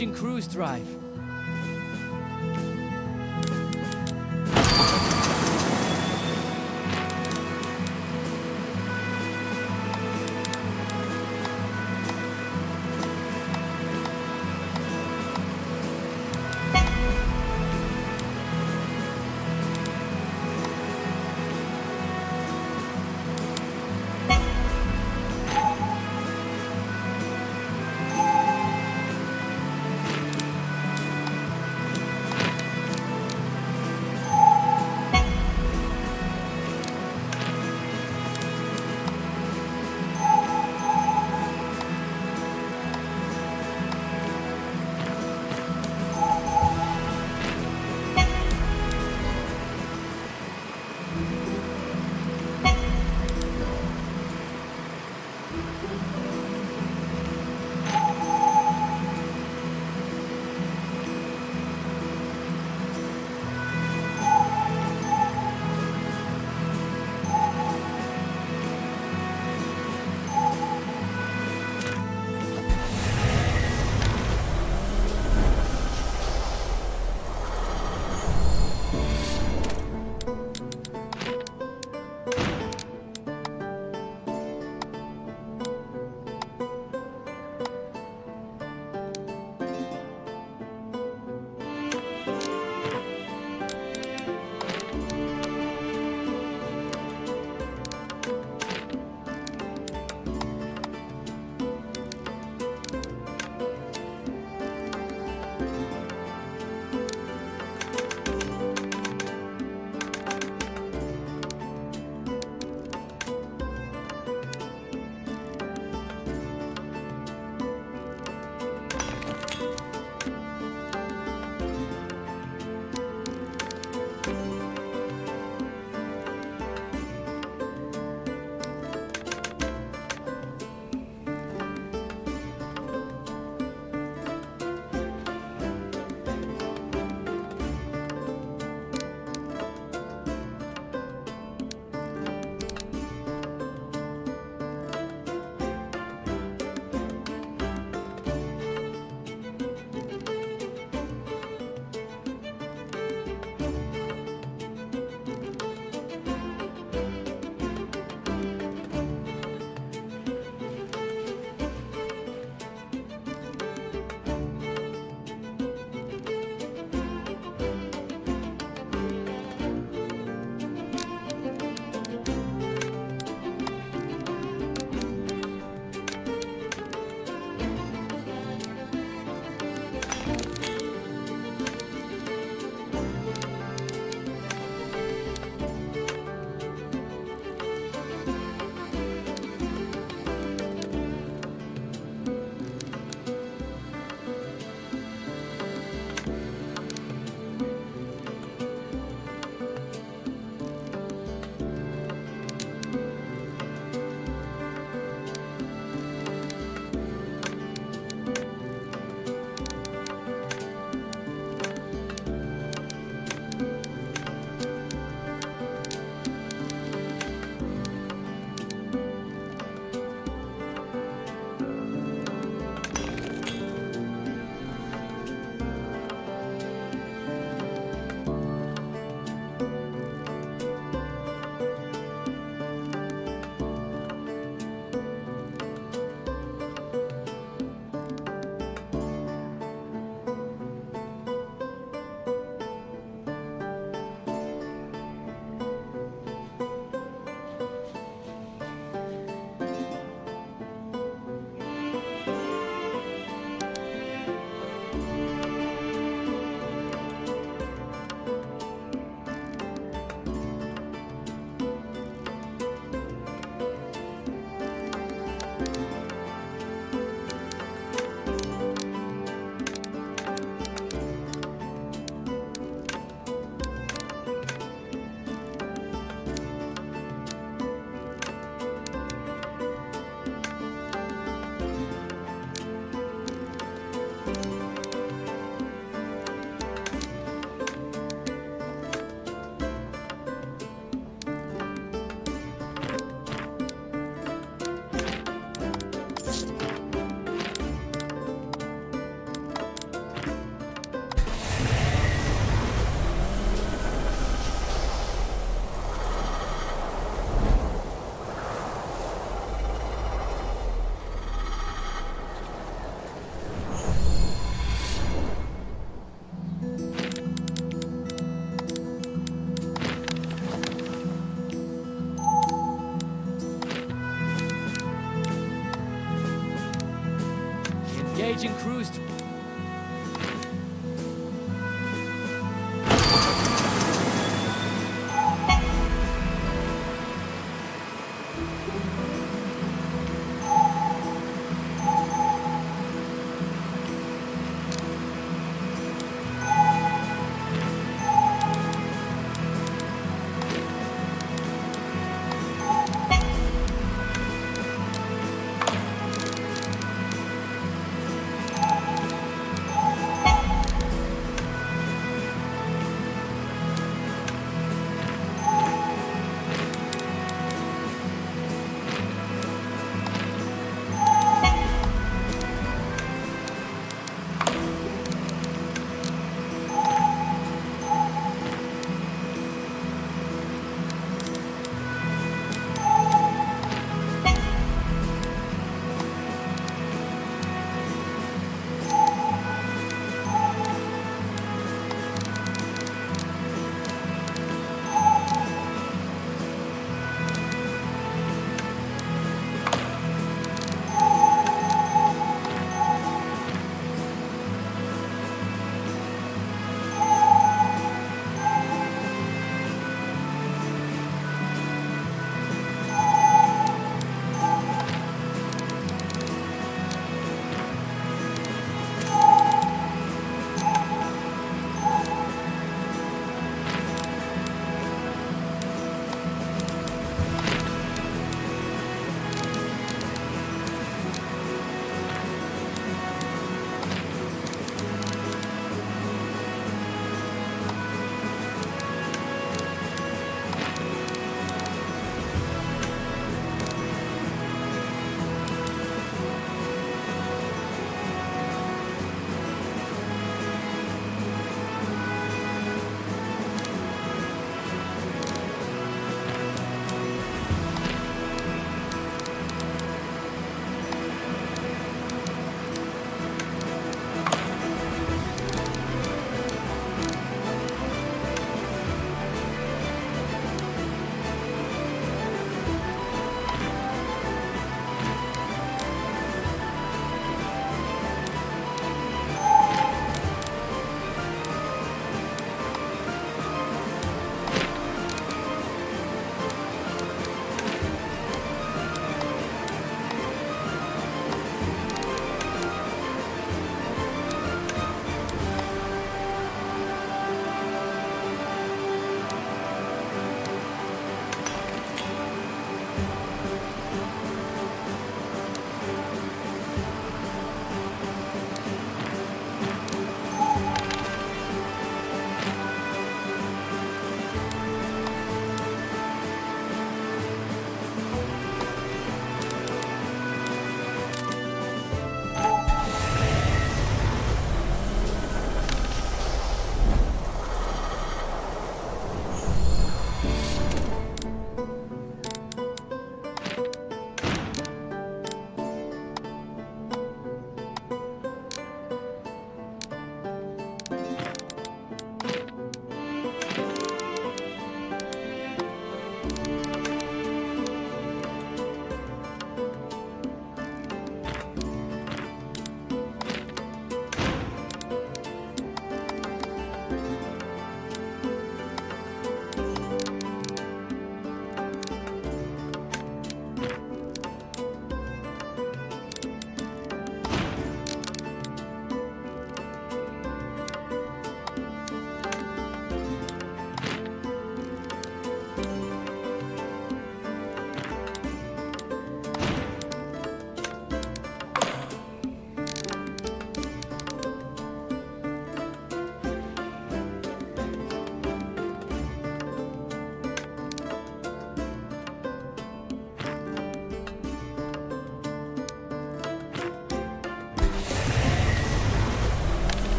Engaging cruise drive.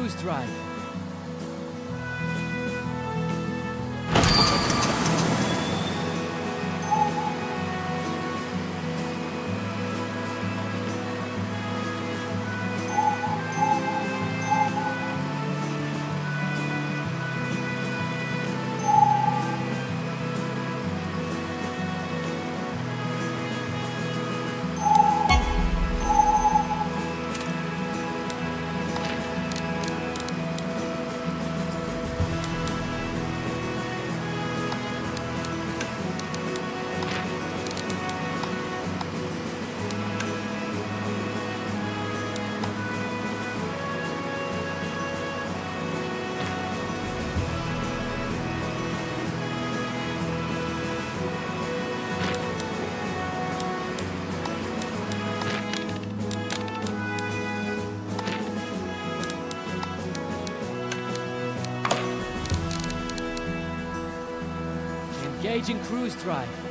Engaging cruise Engaging cruise drive.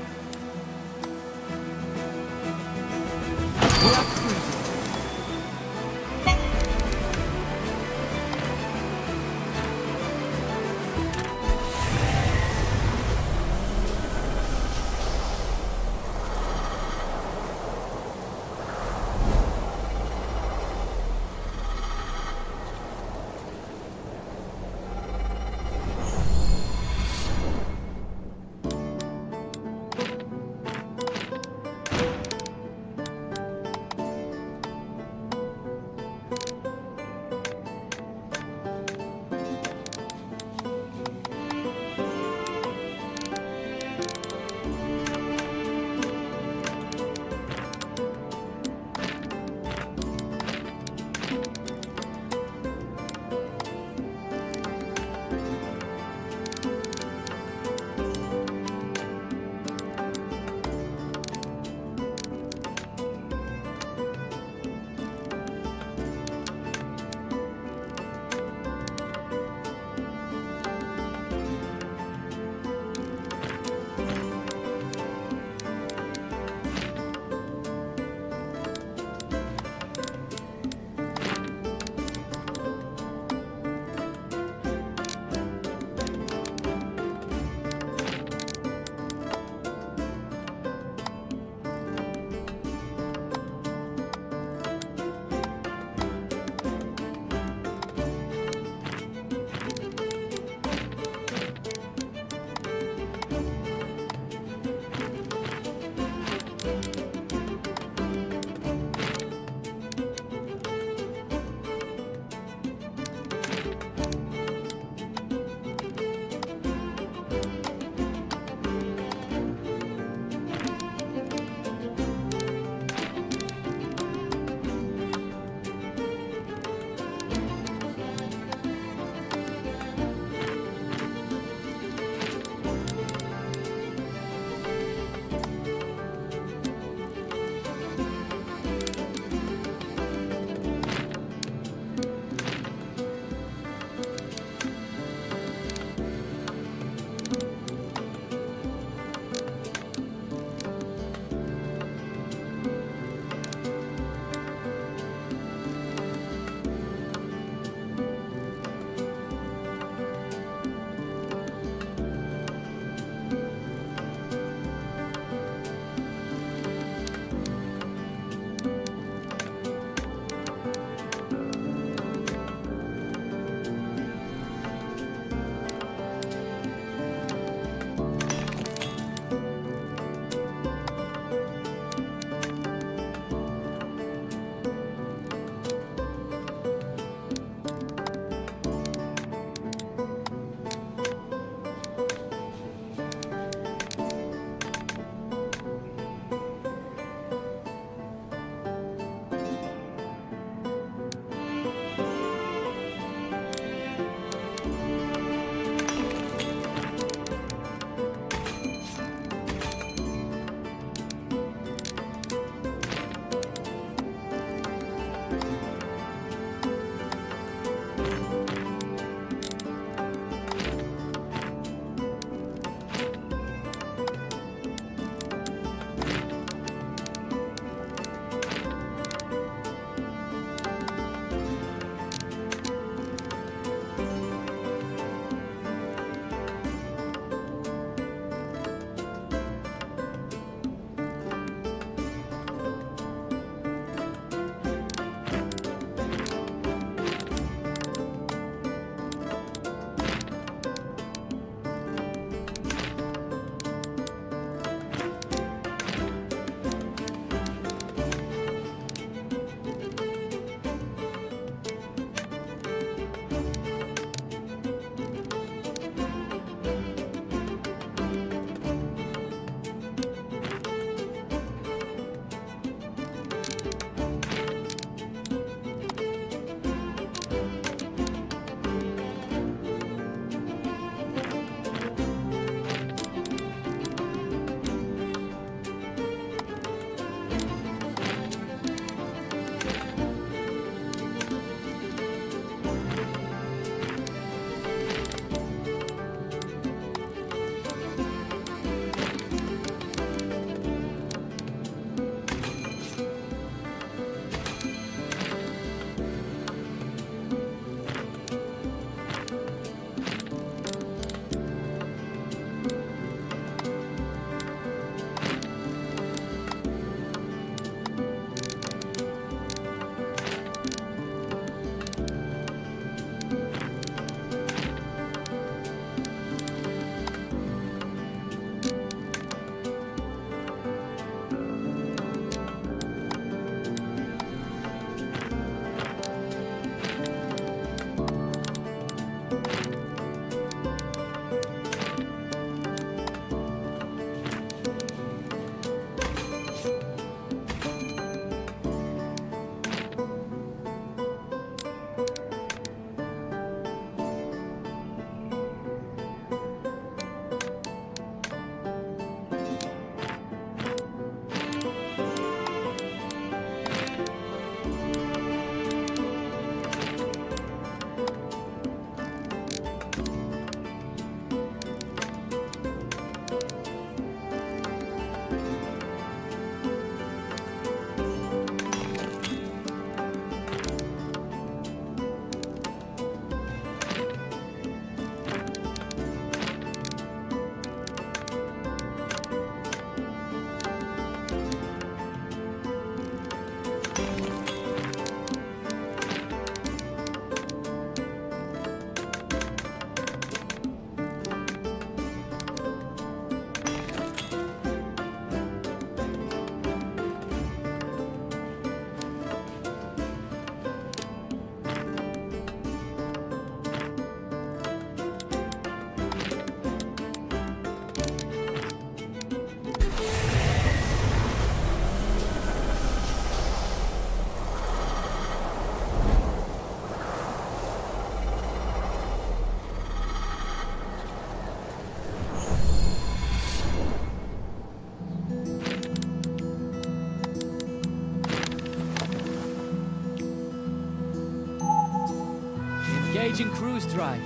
Engaging cruise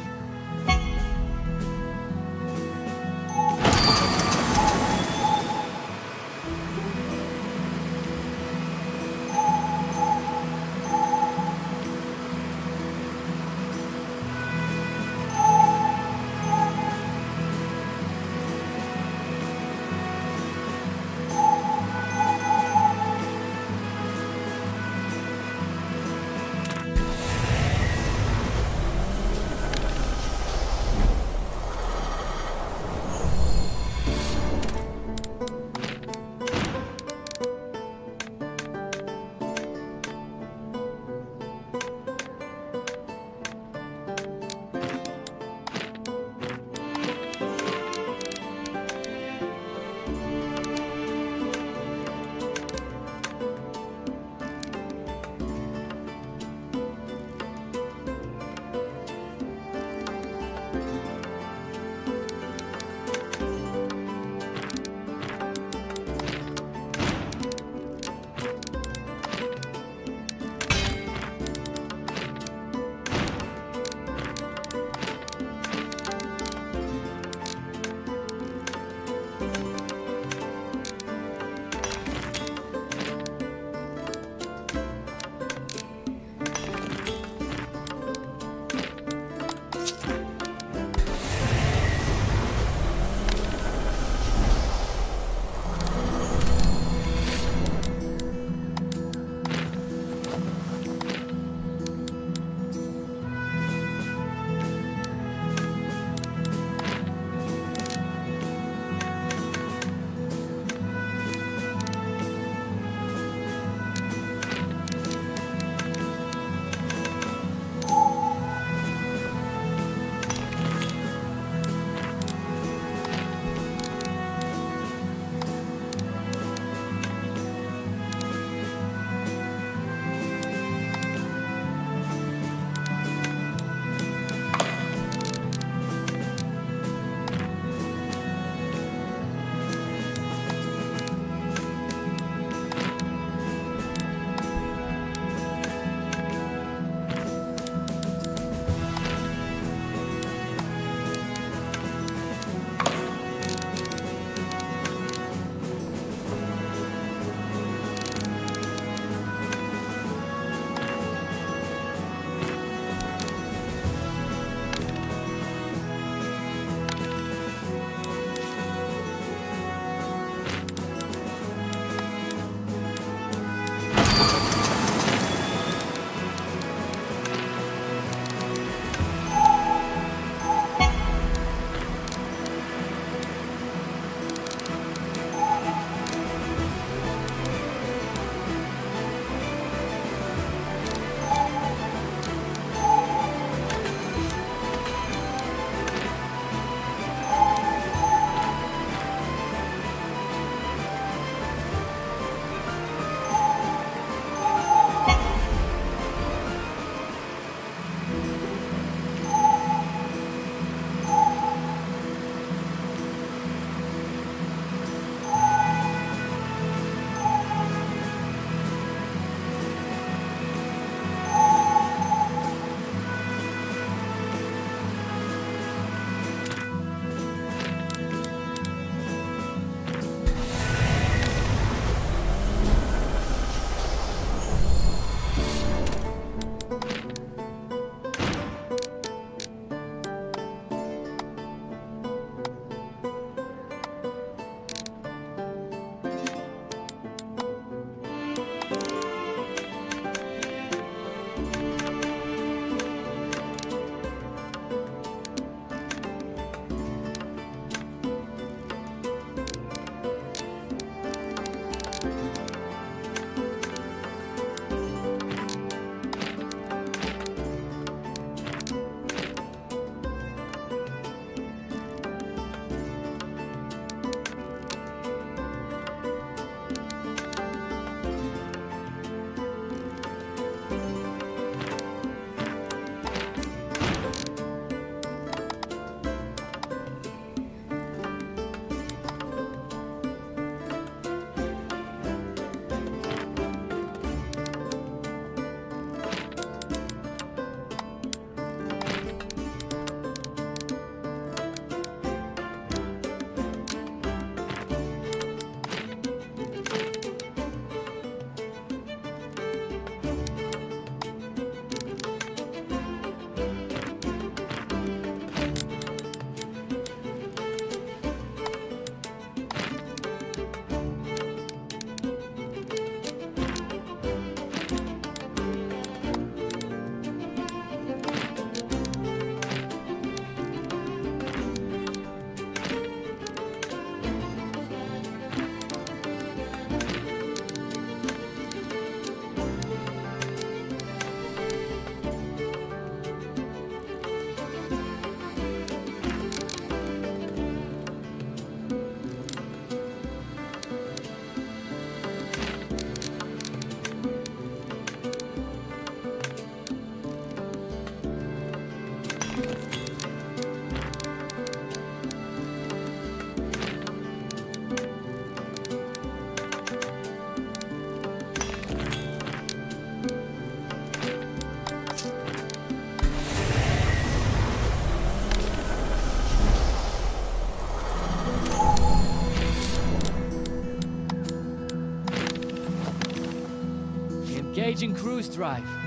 drive.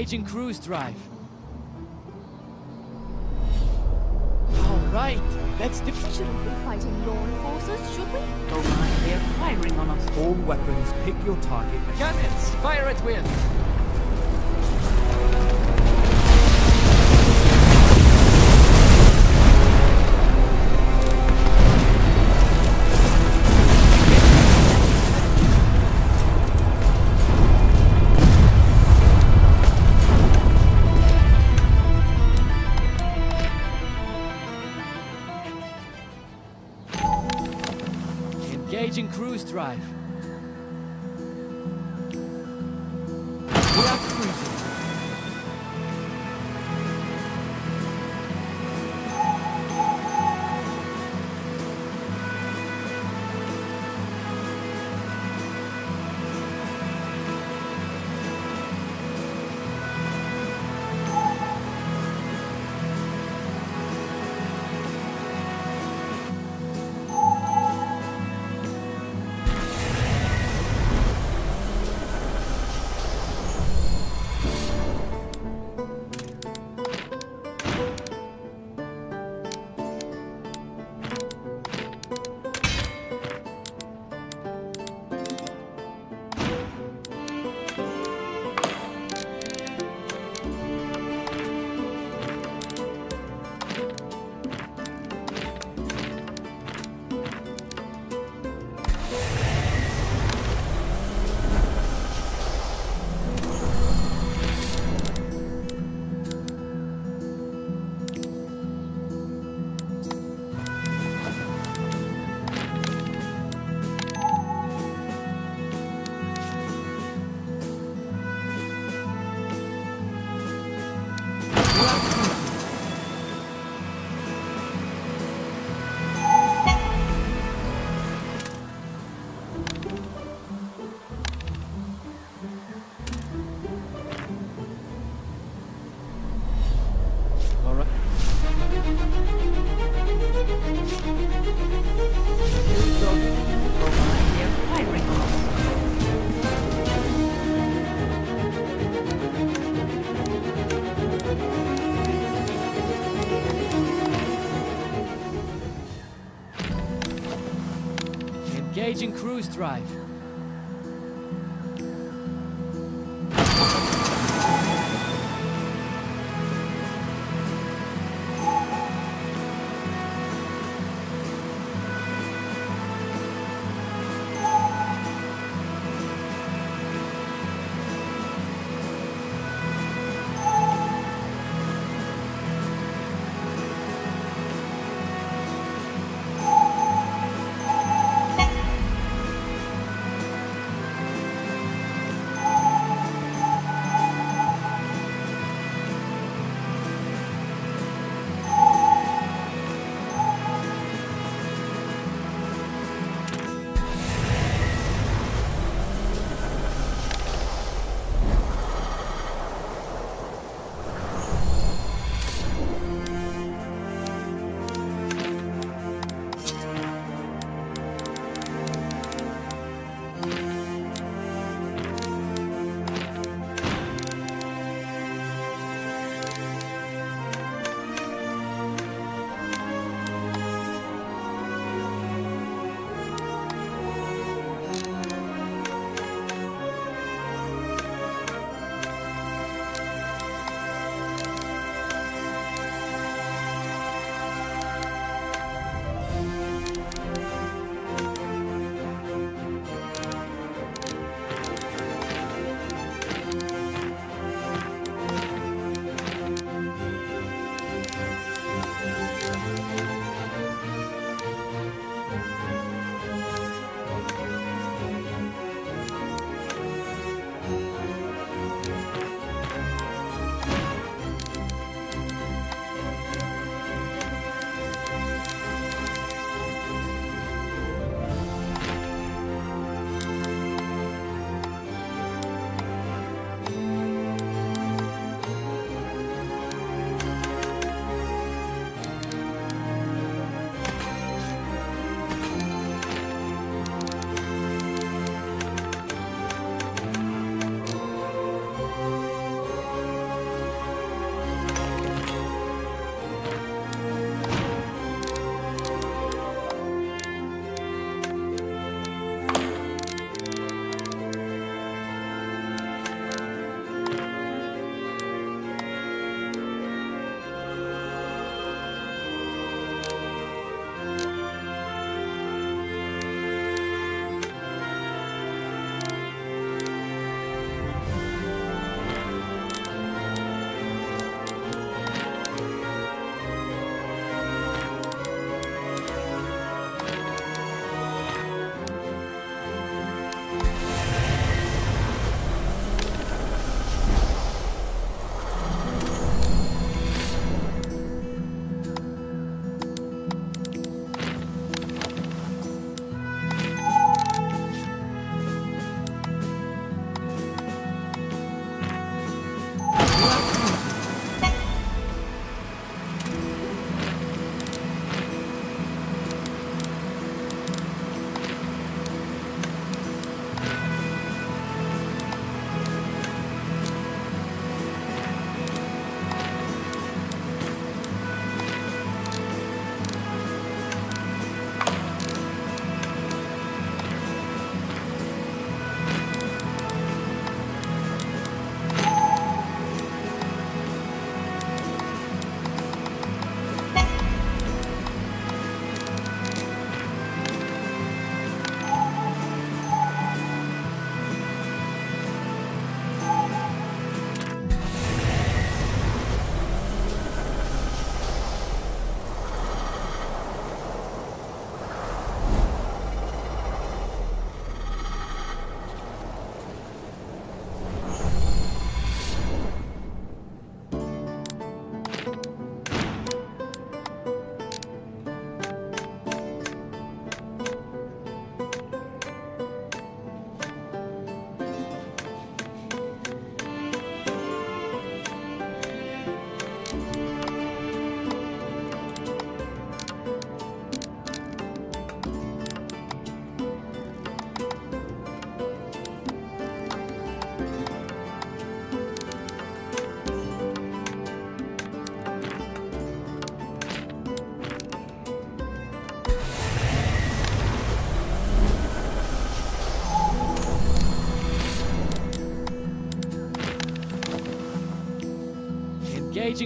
Engaging cruise drive. Engaging cruise drive. All right, let's do. Shouldn't be fighting lawn forces, should we? Oh my, they're firing on us. All weapons, pick your target. Cannons, fire at will. Engaging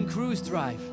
cruise drive.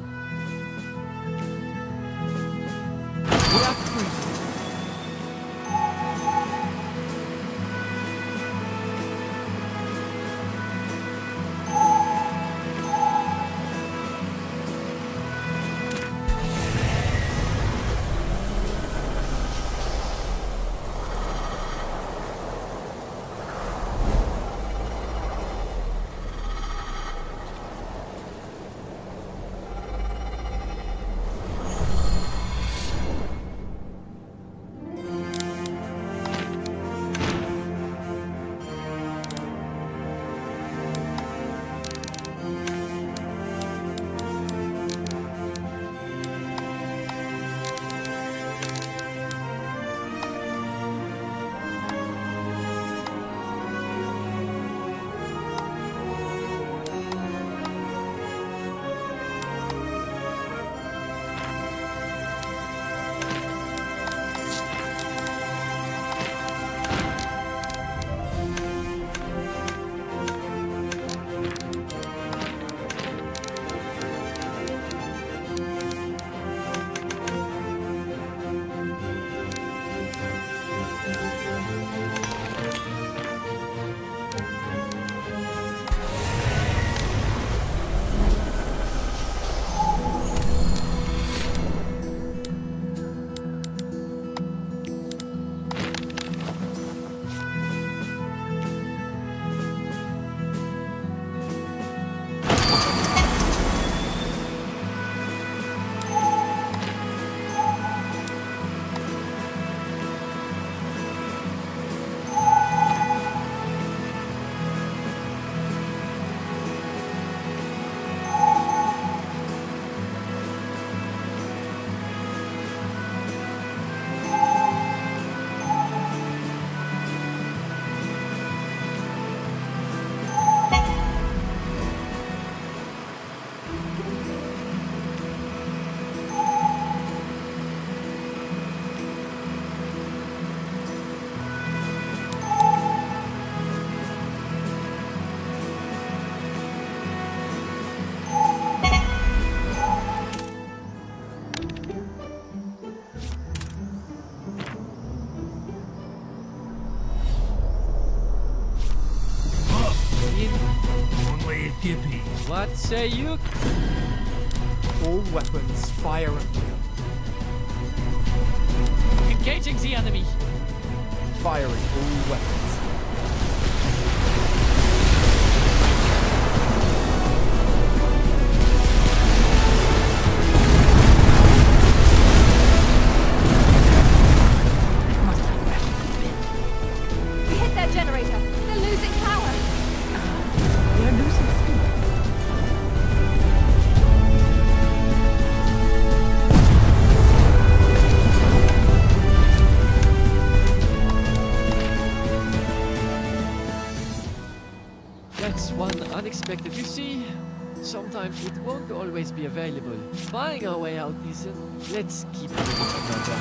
Say you? All weapons fire at one unexpected. You see, sometimes it won't always be available. Buying our way out isn't. Let's keep it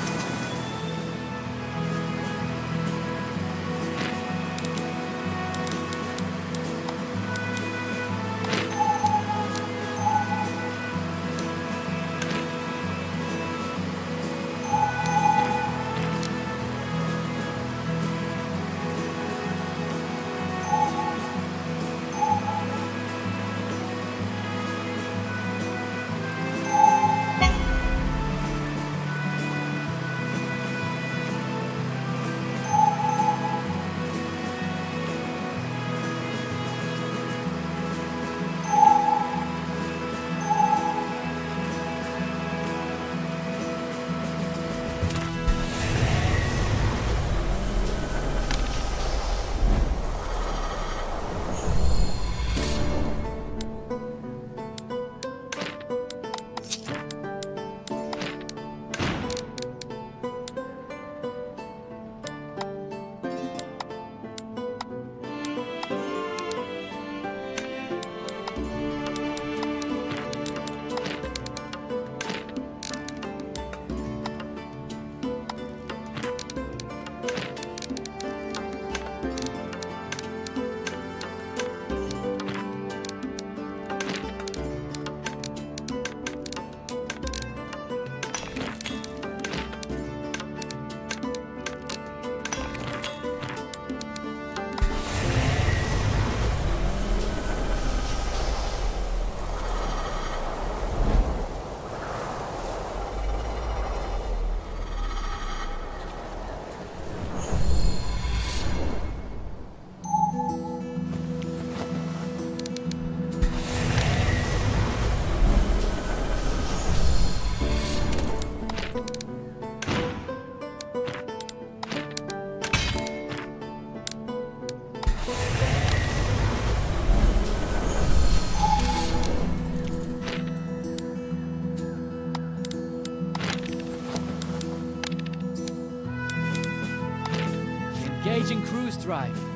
another.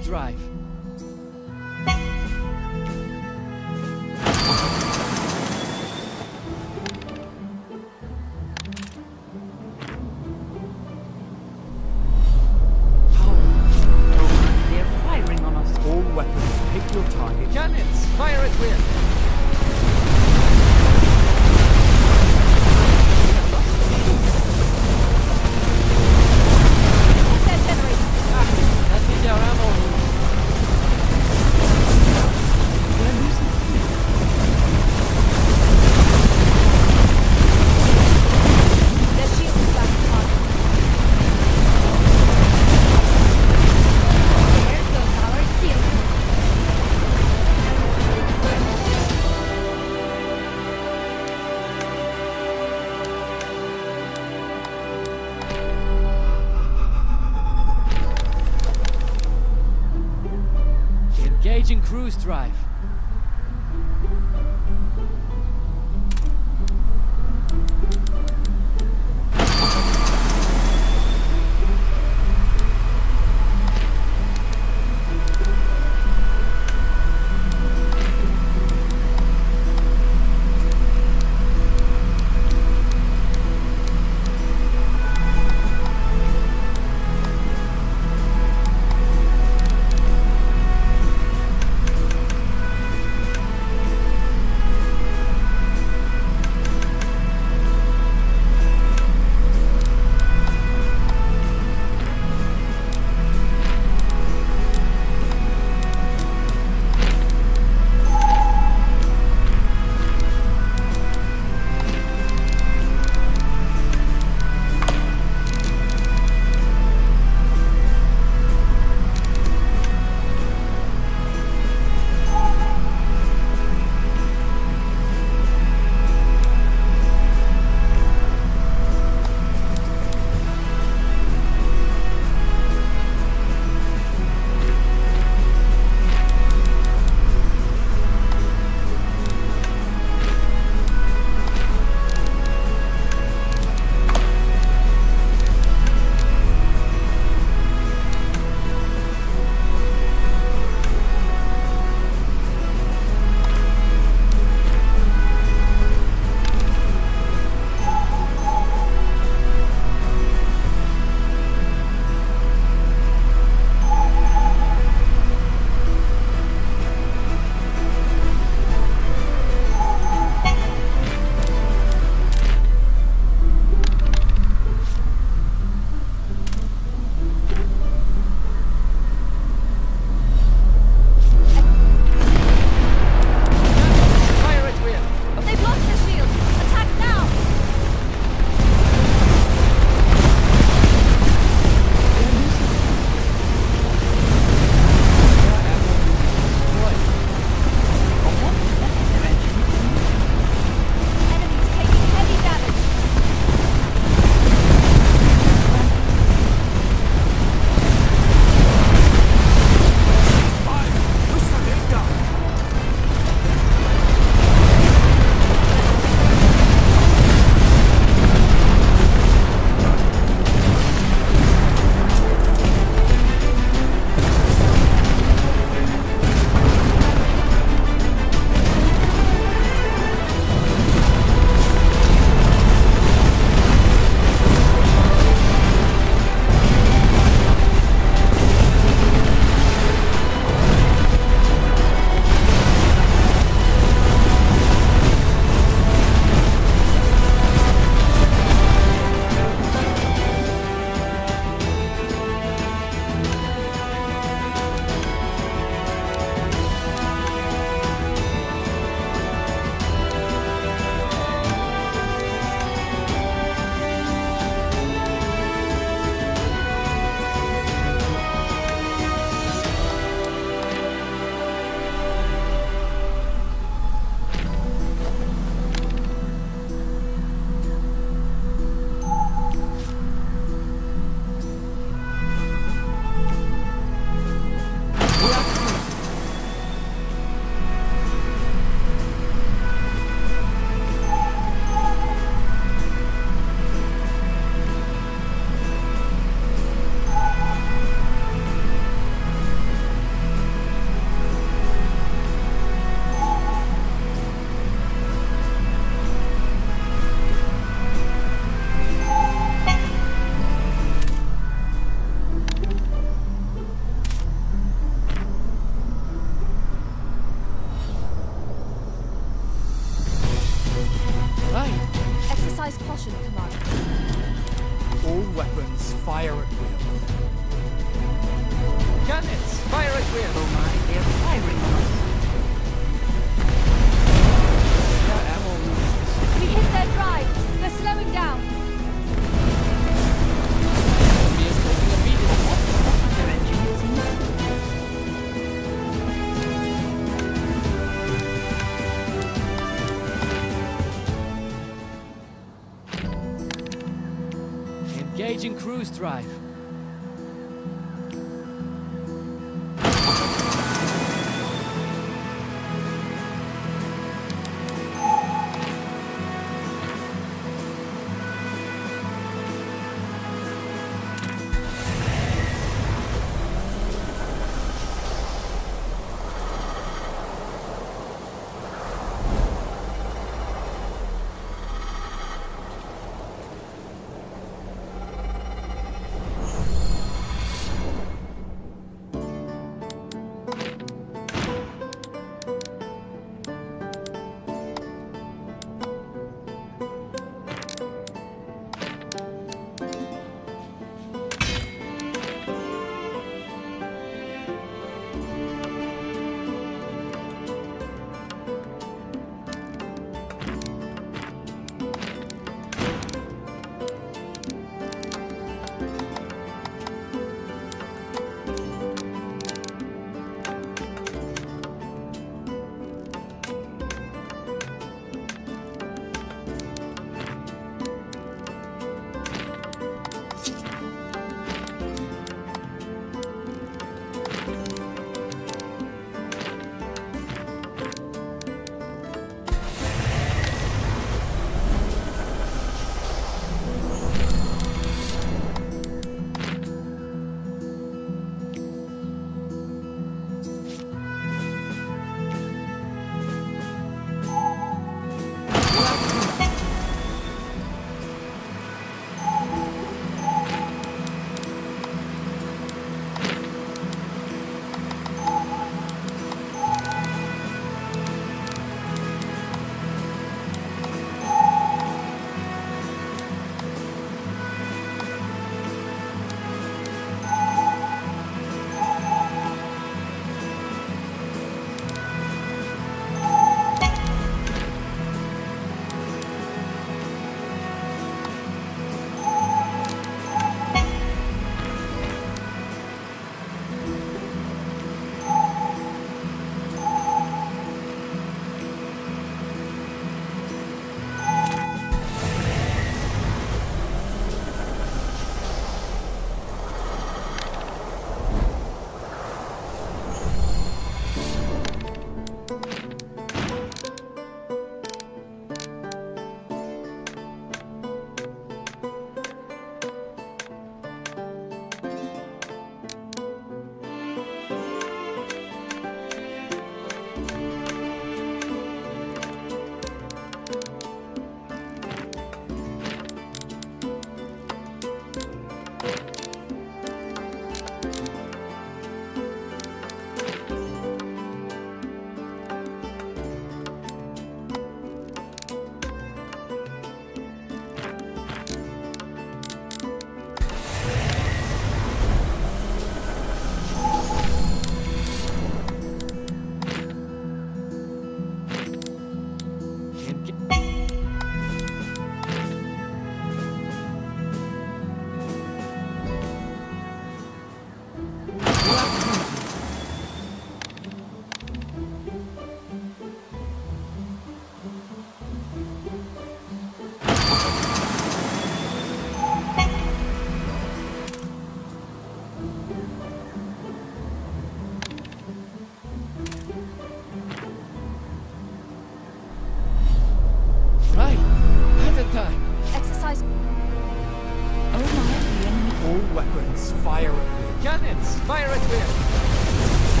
Drive.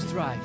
Engaging cruise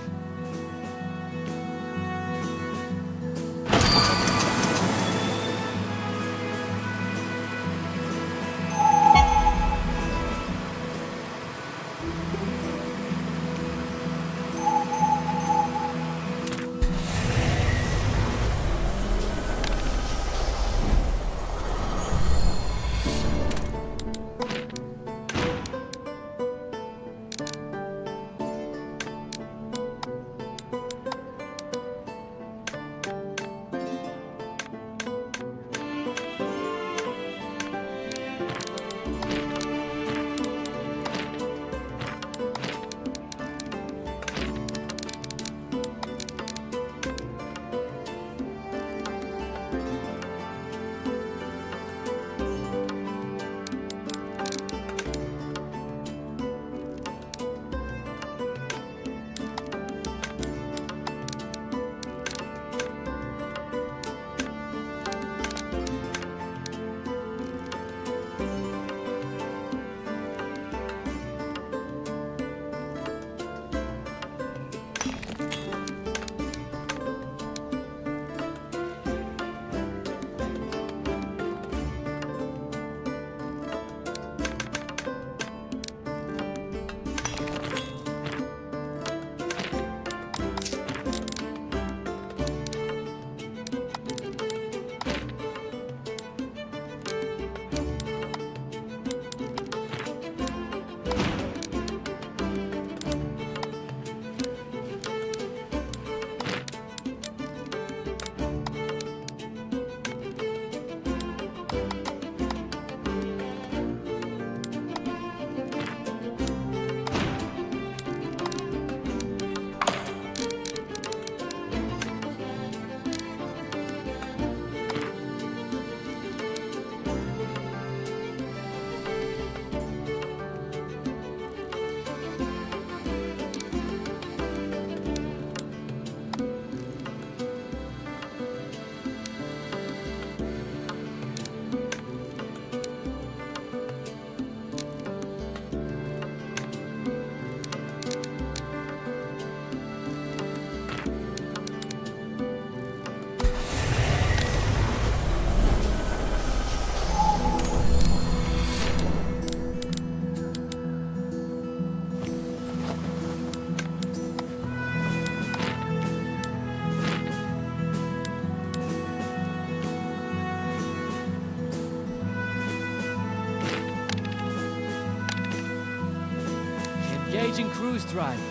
drive. Engaging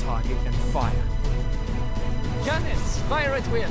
target and fire. Cannons, fire at will.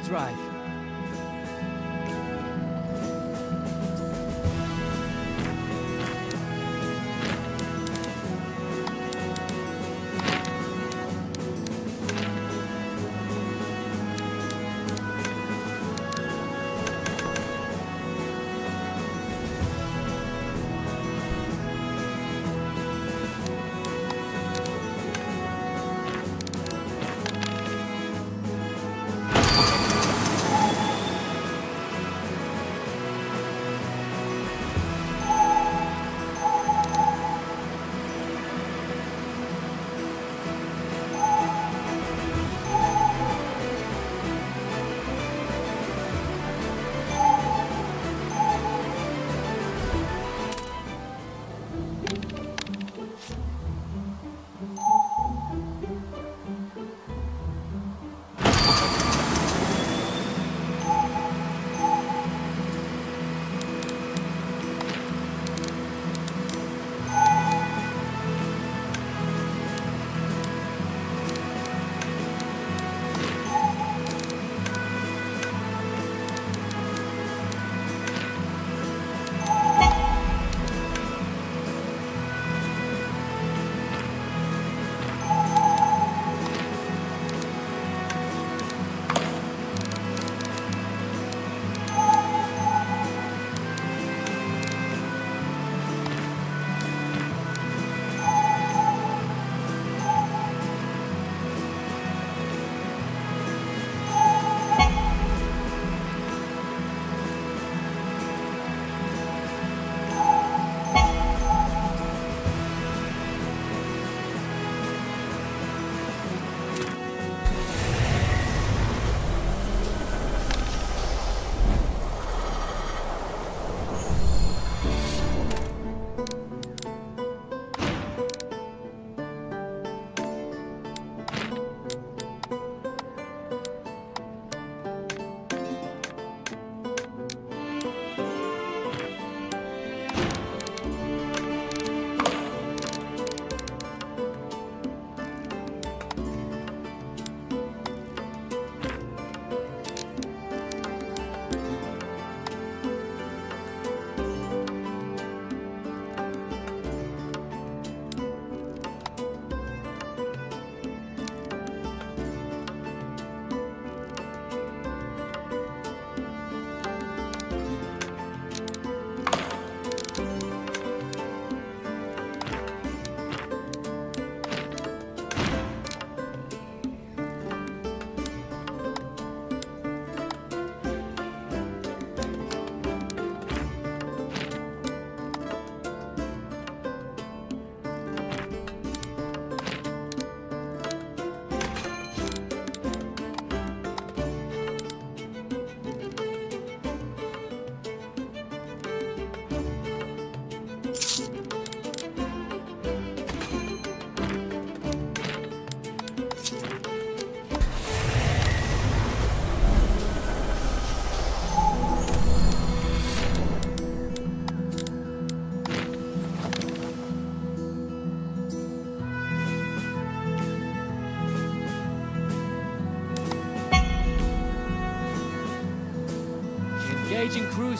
Engaging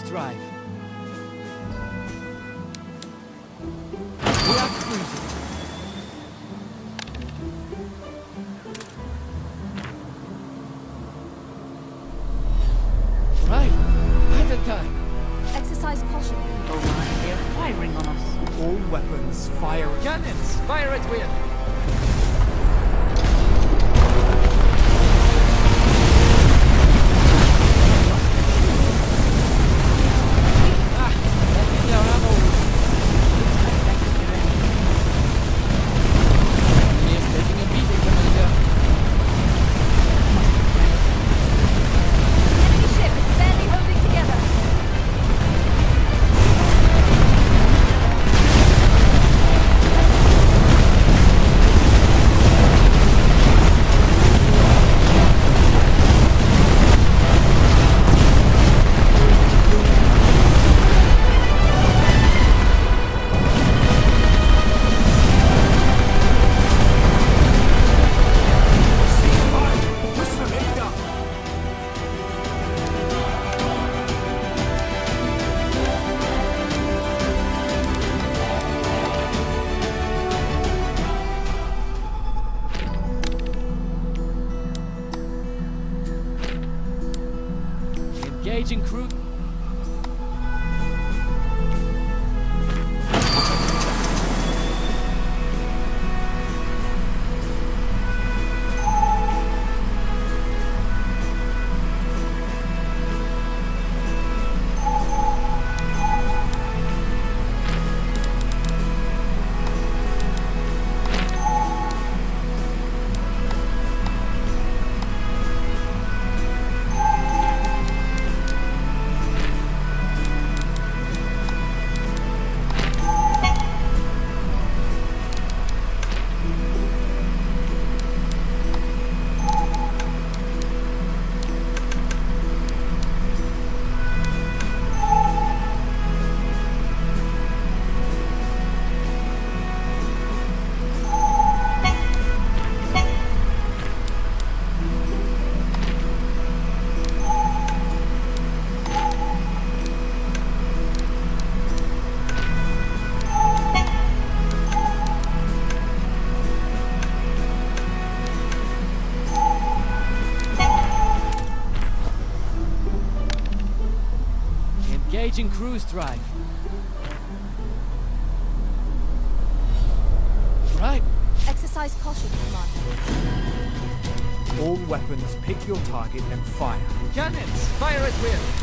cruise Engaging cruise drive. Right. Exercise caution, Commander. All weapons pick your target and fire. Cannons, fire at will.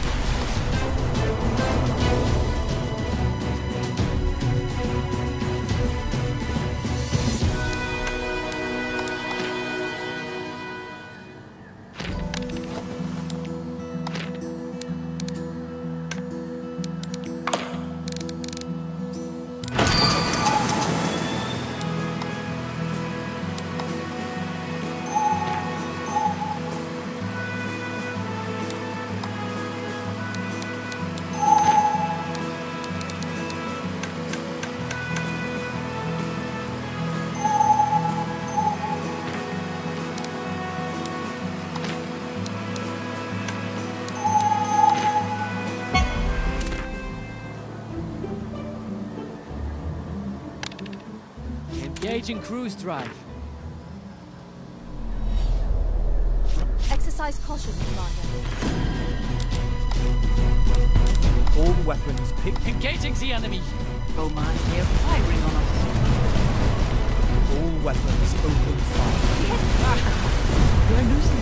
Engaging cruise drive. Exercise caution, Commander. All weapons pick. Engaging the enemy. Oh my, they're firing on us. All weapons open fire. We're losing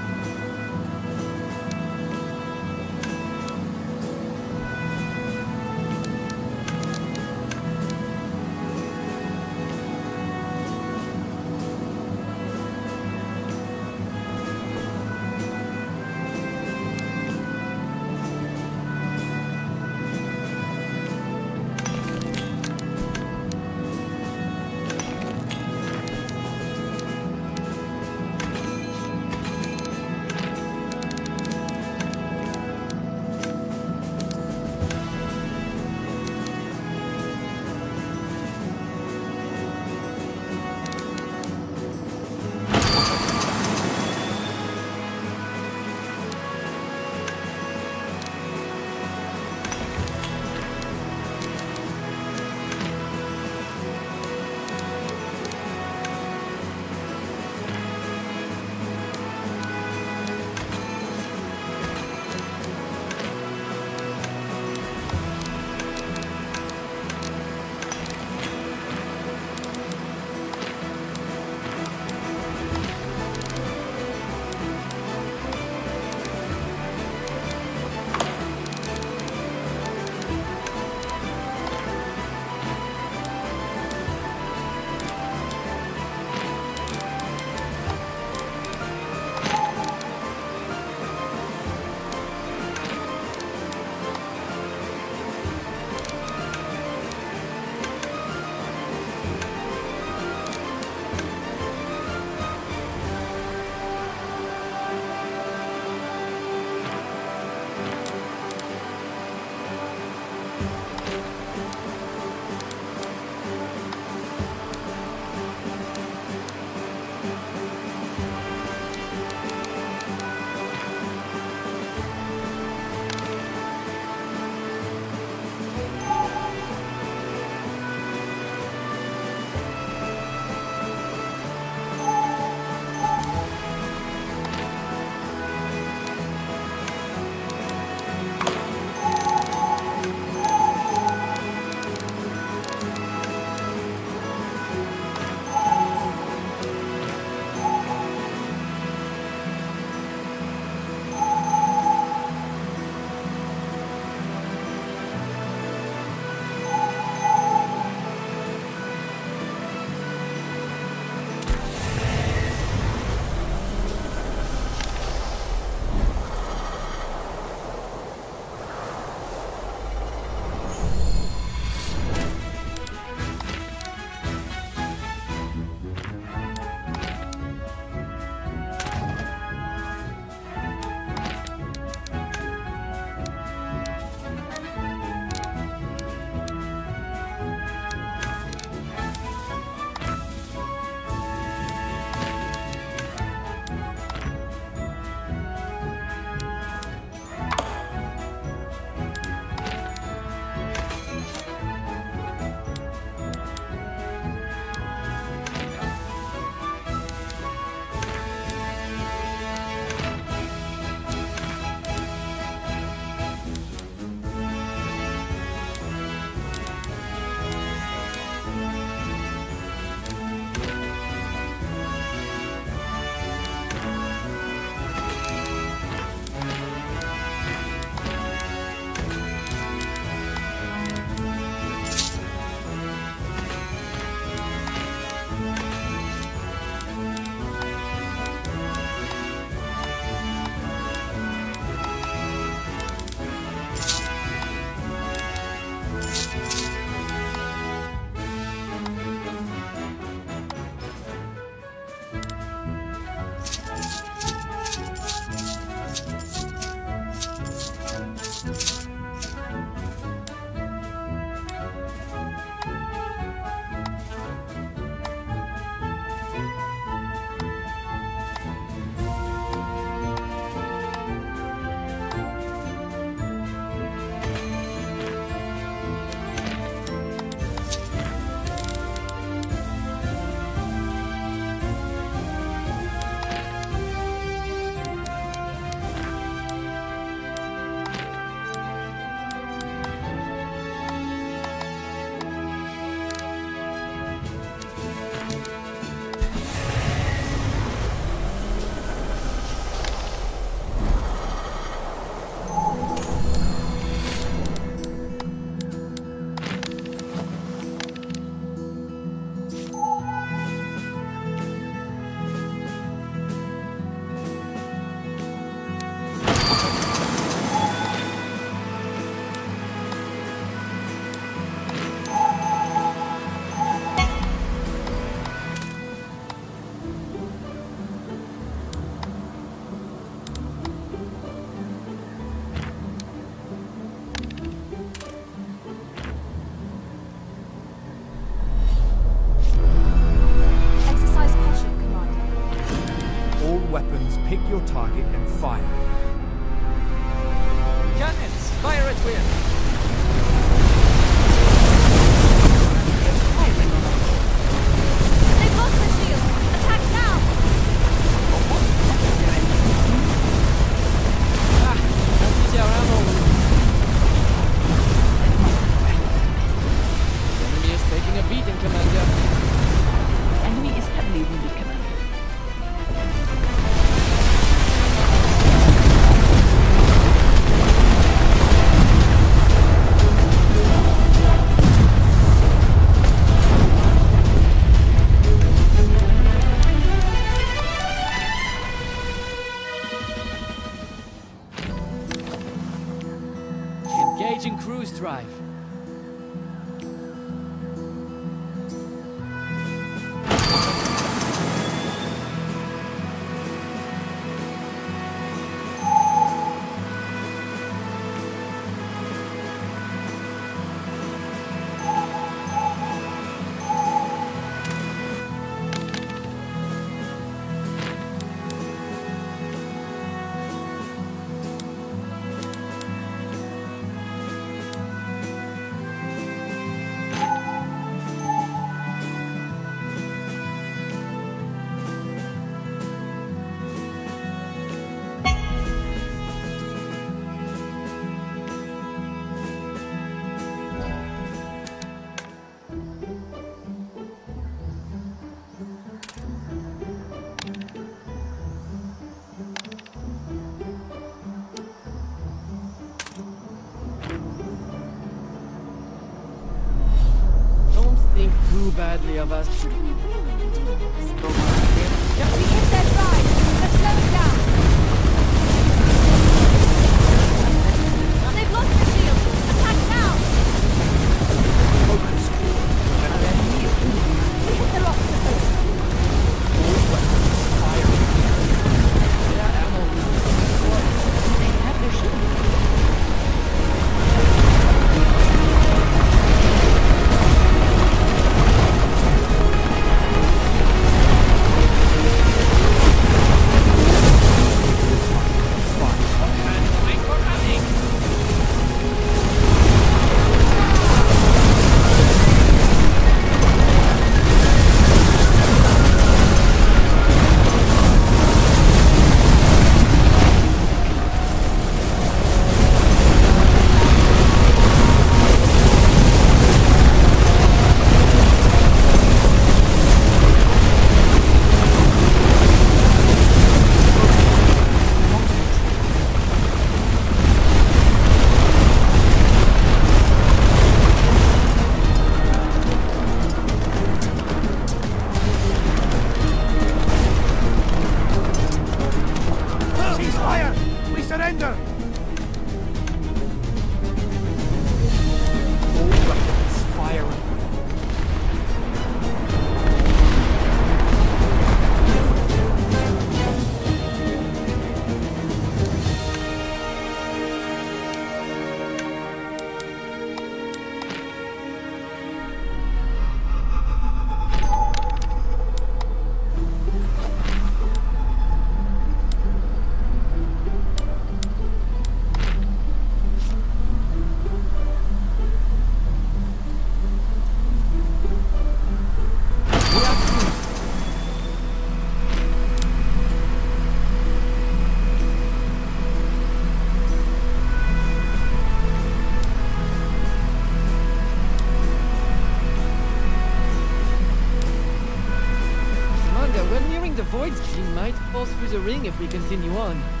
the ring if we continue on.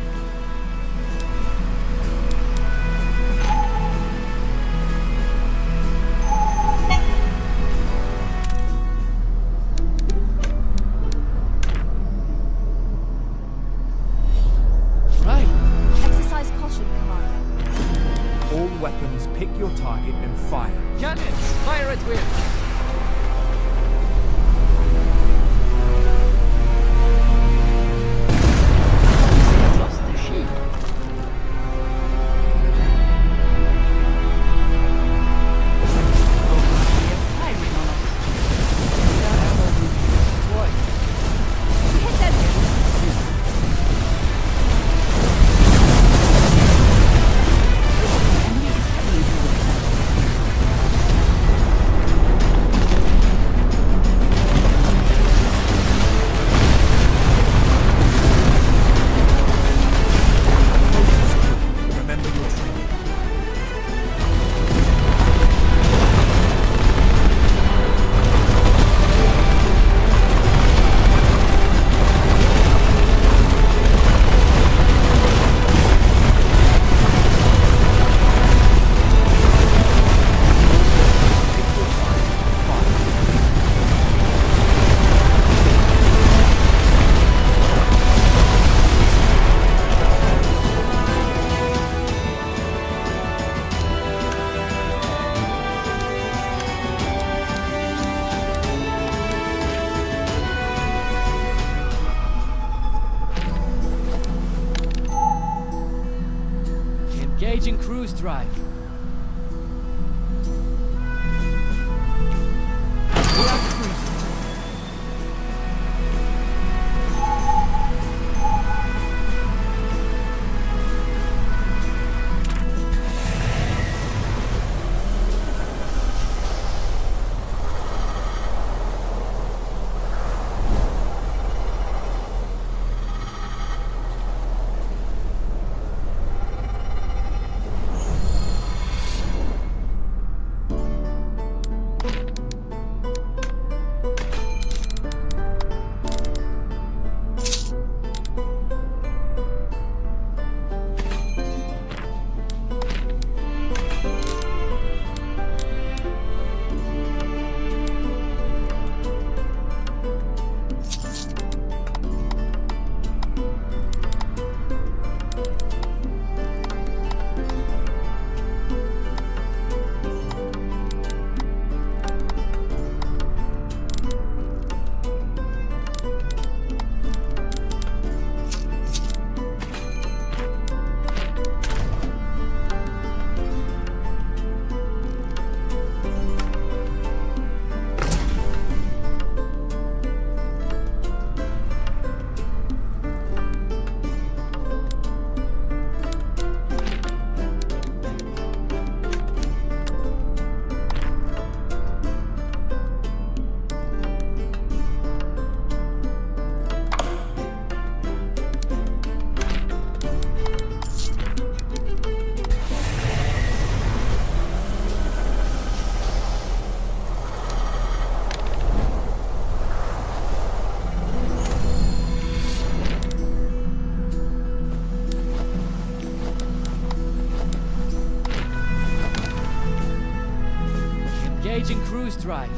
Engaging cruise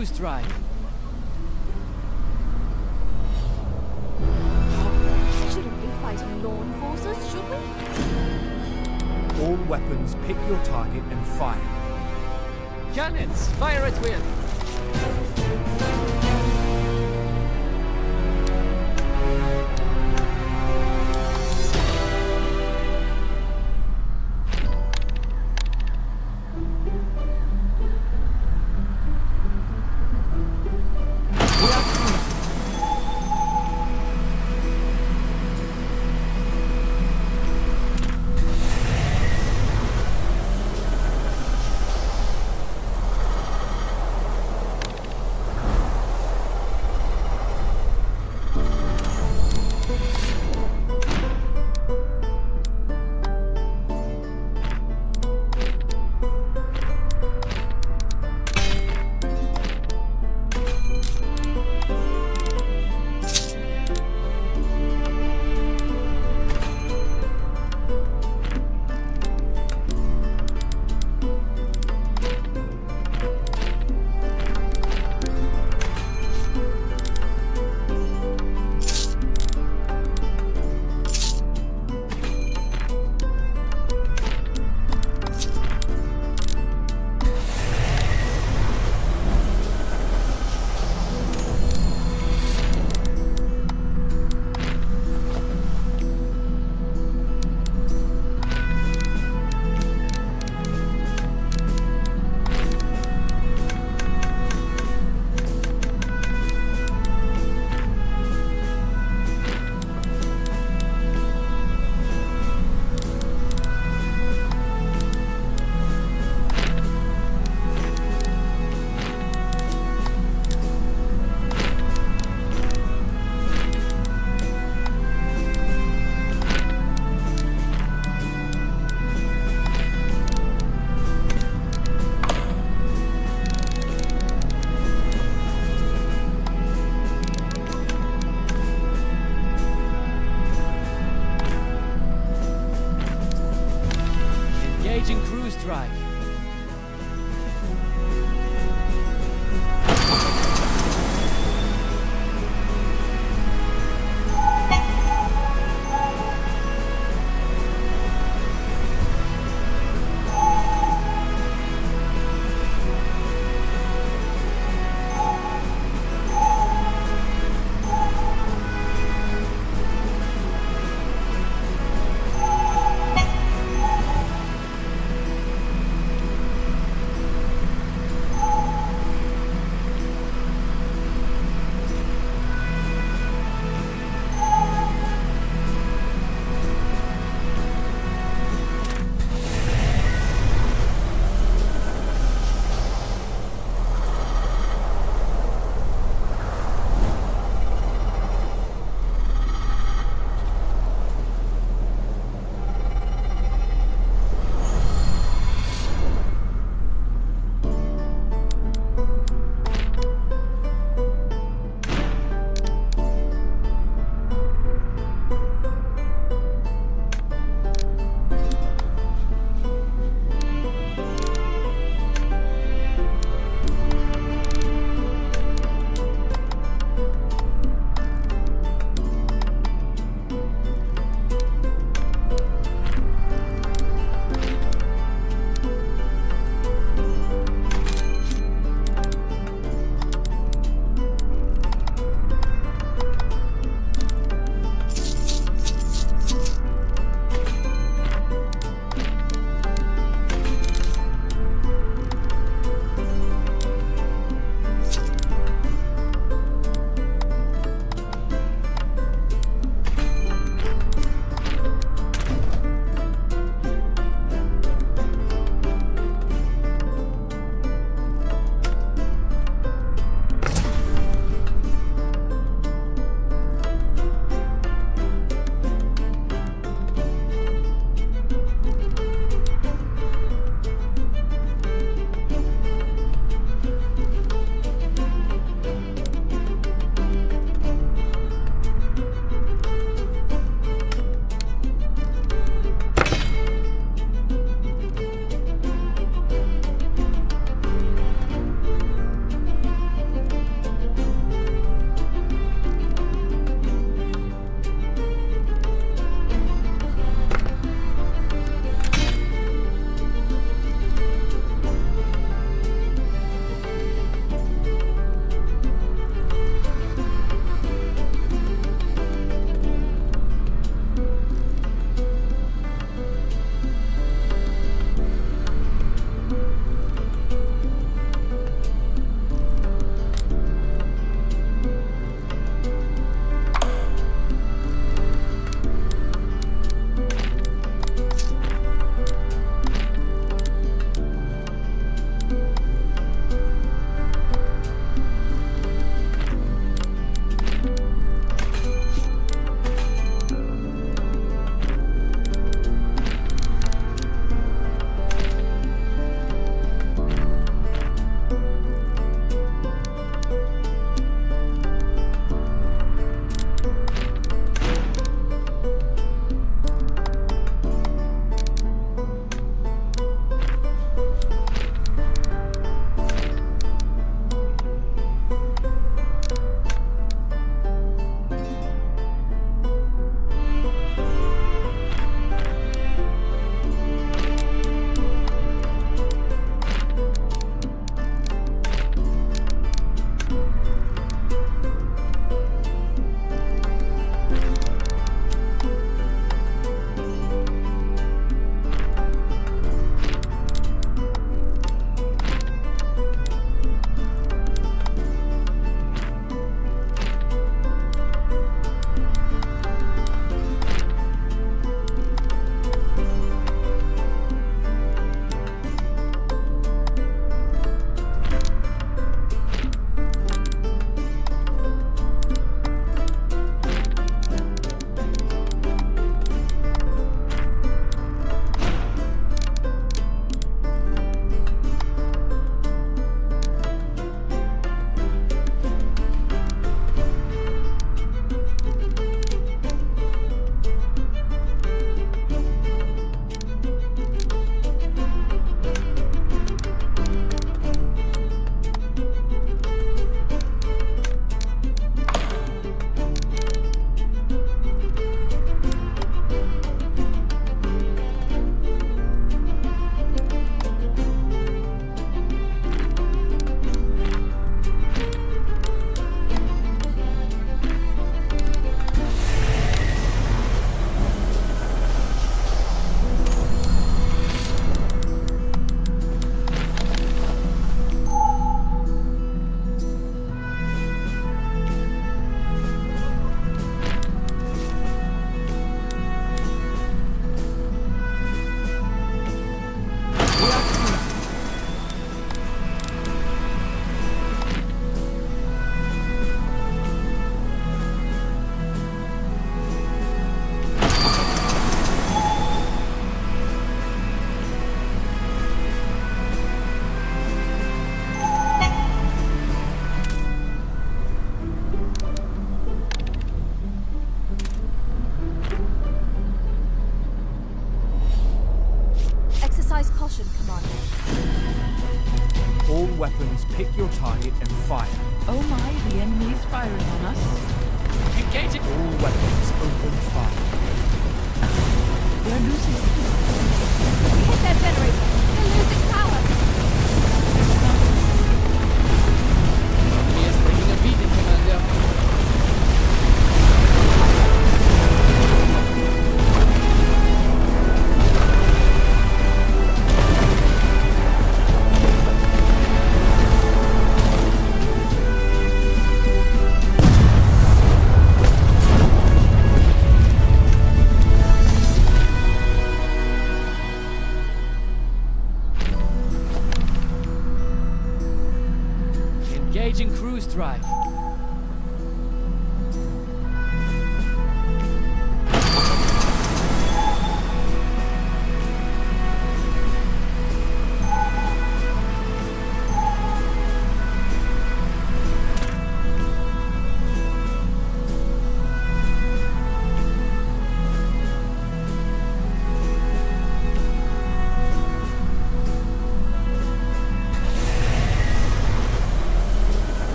cruise drive.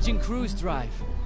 Engaging cruise drive.